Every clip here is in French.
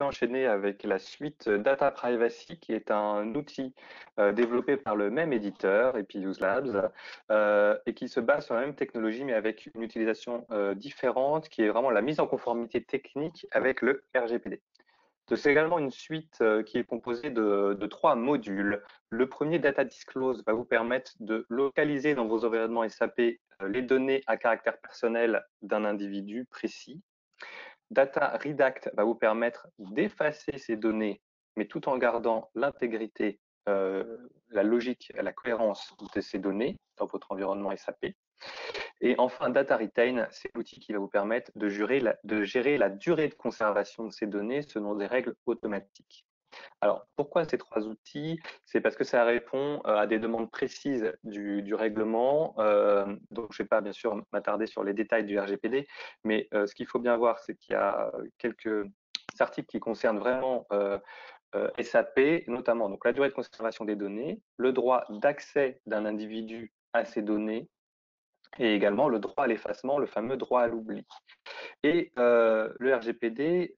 enchaîner avec la suite Data Privacy, qui est un outil euh, développé par le même éditeur, Epius Labs, euh, et qui se base sur la même technologie, mais avec une utilisation euh, différente, qui est vraiment la mise en conformité technique avec le RGPD. C'est également une suite qui est composée de, trois modules. Le premier, Data Disclose, va vous permettre de localiser dans vos environnements SAP les données à caractère personnel d'un individu précis. Data Redact va vous permettre d'effacer ces données, mais tout en gardant l'intégrité, euh, la logique, la cohérence de ces données dans votre environnement SAP. Et enfin, Data Retain, c'est l'outil qui va vous permettre de, de gérer la durée de conservation de ces données selon des règles automatiques. Alors, pourquoi ces trois outils? C'est parce que ça répond euh, à des demandes précises du, règlement. Euh, donc, je ne vais pas bien sûr m'attarder sur les détails du RGPD, mais euh, ce qu'il faut bien voir, c'est qu'il y a quelques articles qui concernent vraiment SAP, notamment donc la durée de conservation des données, le droit d'accès d'un individu à ces données, et également le droit à l'effacement, le fameux droit à l'oubli. Et le RGPD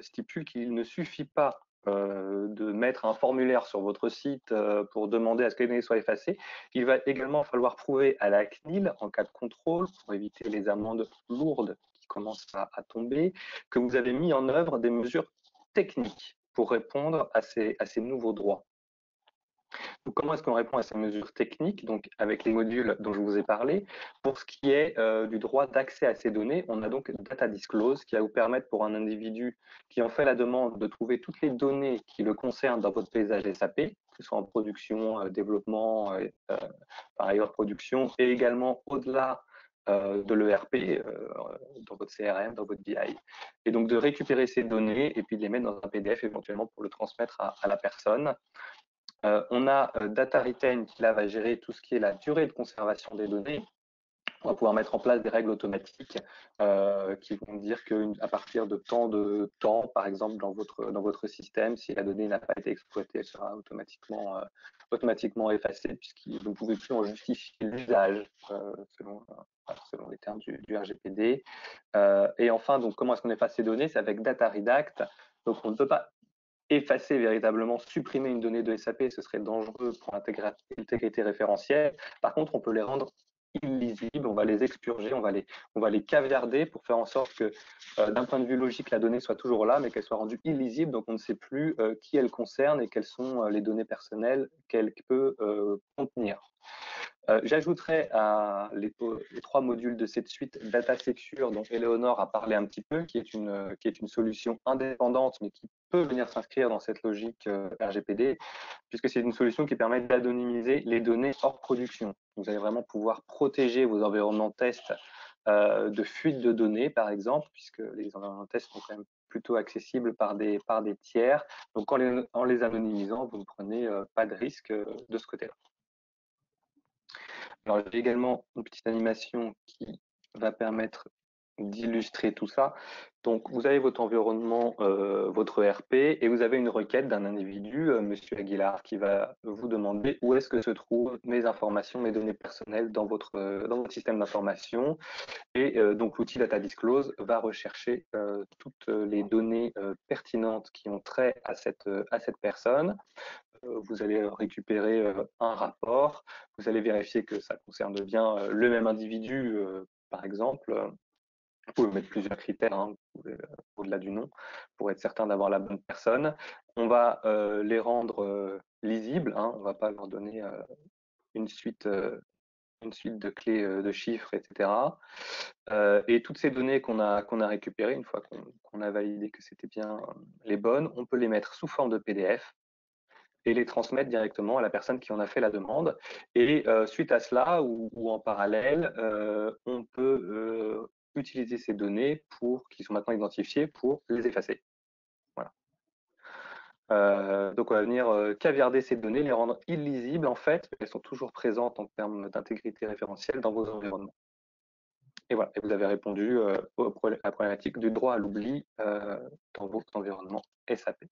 stipule qu'il ne suffit pas euh, de mettre un formulaire sur votre site euh, pour demander à ce que les données soient effacées. Il va également falloir prouver à la CNIL, en cas de contrôle, pour éviter les amendes lourdes qui commencent à, tomber, que vous avez mis en œuvre des mesures techniques pour répondre à ces nouveaux droits comment est-ce qu'on répond à ces mesures techniques Donc, avec les modules dont je vous ai parlé? Pour ce qui est euh, du droit d'accès à ces données, on a donc Data Disclose qui va vous permettre pour un individu qui en fait la demande de trouver toutes les données qui le concernent dans votre paysage SAP, que ce soit en production, euh, développement, euh, par ailleurs production, et également au-delà de l'ERP dans votre CRM, dans votre BI. Et donc de récupérer ces données et puis de les mettre dans un PDF éventuellement pour le transmettre à la personne. Euh, on a euh, Data Retain qui là va gérer tout ce qui est la durée de conservation des données. On va pouvoir mettre en place des règles automatiques euh, qui vont dire qu'à partir de tant de temps, par exemple, dans votre, dans système, si la donnée n'a pas été exploitée, elle sera automatiquement, effacée puisque vous ne pouvez plus en justifier l'usage selon, les termes du, RGPD. et enfin, comment est-ce qu'on efface ces données? C'est avec Data Redact. On ne peut pas effacer véritablement, supprimer une donnée de SAP, ce serait dangereux pour l'intégrité référentielle. Par contre, on peut les rendre illisibles, on va les expurger, on va les, on va les caviarder pour faire en sorte que, euh, d'un point de vue logique, la donnée soit toujours là, mais qu'elle soit rendue illisible, donc on ne sait plus euh, qui elle concerne et quelles sont euh, les données personnelles qu'elle peut j'ajouterai à les, trois modules de cette suite Data Secure, dont Eleonore a parlé un petit peu, qui est une, solution indépendante, mais qui peut venir s'inscrire dans cette logique euh, RGPD, puisque c'est une solution qui permet d'anonymiser les données hors production. Vous allez vraiment pouvoir protéger vos environnements test euh, de fuite de données, par exemple, puisque les environnements test sont quand même plutôt accessibles par des, tiers. Donc, en les, en les anonymisant, vous ne prenez pas de risque de ce côté-là. Alors, j'ai également une petite animation qui va permettre d'illustrer tout ça. Donc, vous avez votre environnement, euh, votre RP, et vous avez une requête d'un individu, euh, Monsieur Aguilar, qui va vous demander où est-ce que se trouvent mes informations, mes données personnelles dans votre, euh, dans votre système d'information. Et donc, l'outil Data Disclose va rechercher toutes les données pertinentes qui ont trait à cette, à cette personne. Vous allez récupérer un rapport, vous allez vérifier que ça concerne bien le même individu, par exemple, vous pouvez mettre plusieurs critères hein, euh, au-delà du nom pour être certain d'avoir la bonne personne. On va euh, les rendre euh, lisibles. Hein, on ne va pas leur donner une suite de clés de chiffres, etc. et toutes ces données qu'on a récupérées, une fois qu'on a validé que c'était bien les bonnes, on peut les mettre sous forme de PDF et les transmettre directement à la personne qui en a fait la demande. Et suite à cela, ou, en parallèle, on peut utiliser ces données pour, qui sont maintenant identifiées pour les effacer. Voilà. Euh, donc on va venir euh, caviarder ces données, les rendre illisibles en fait, elles sont toujours présentes en termes d'intégrité référentielle dans vos environnements. Et voilà, et vous avez répondu euh, à la problématique du droit à l'oubli dans votre environnement SAP.